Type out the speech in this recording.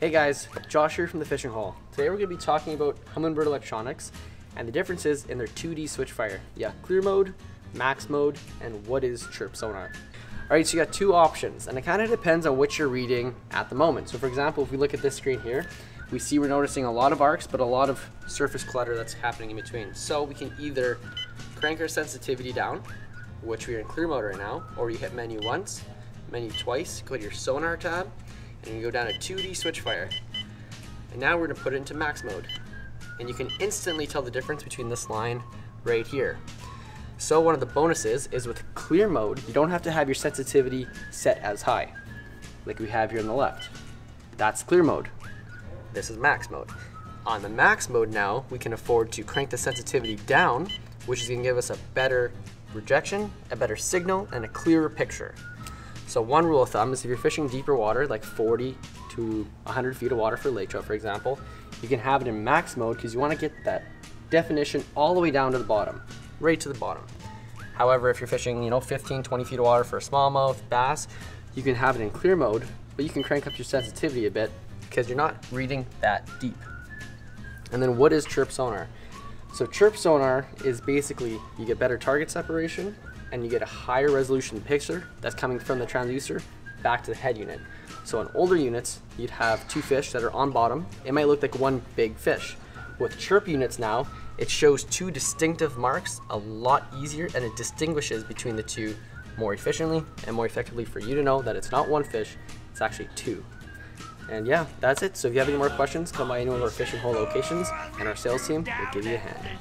Hey guys, Josh here from the Fishin' Hole. Today we're going to be talking about Humminbird Electronics and the differences in their 2D switchfire. Yeah, clear mode, max mode, and what is chirp sonar. Alright, so you got two options, and it kind of depends on what you're reading at the moment. So for example, if we look at this screen here, we see we're noticing a lot of arcs, but a lot of surface clutter that's happening in between. So we can either crank our sensitivity down, which we're in clear mode right now, or you hit menu once, menu twice, go to your sonar tab, and you go down to 2D switch fire. And now we're gonna put it into max mode. And you can instantly tell the difference between this line right here. So one of the bonuses is with clear mode, you don't have to have your sensitivity set as high, like we have here on the left. That's clear mode. This is max mode. On the max mode now, we can afford to crank the sensitivity down, which is gonna give us a better rejection, a better signal, and a clearer picture. So one rule of thumb is if you're fishing deeper water, like 40 to 100 feet of water for lake trout, for example, you can have it in max mode because you want to get that definition all the way down to the bottom, right to the bottom. However, if you're fishing, you know, 15, 20 feet of water for a smallmouth bass, you can have it in clear mode, but you can crank up your sensitivity a bit because you're not reading that deep. And then what is chirp sonar? So chirp sonar is basically you get better target separation and you get a higher resolution picture that's coming from the transducer back to the head unit. So on older units, you'd have two fish that are on bottom. It might look like one big fish. With chirp units now, it shows two distinctive marks a lot easier and it distinguishes between the two more efficiently and more effectively for you to know that it's not one fish, it's actually two. And yeah, that's it. So if you have any more questions, come by any of our fishing hole locations and our sales team will give you a hand.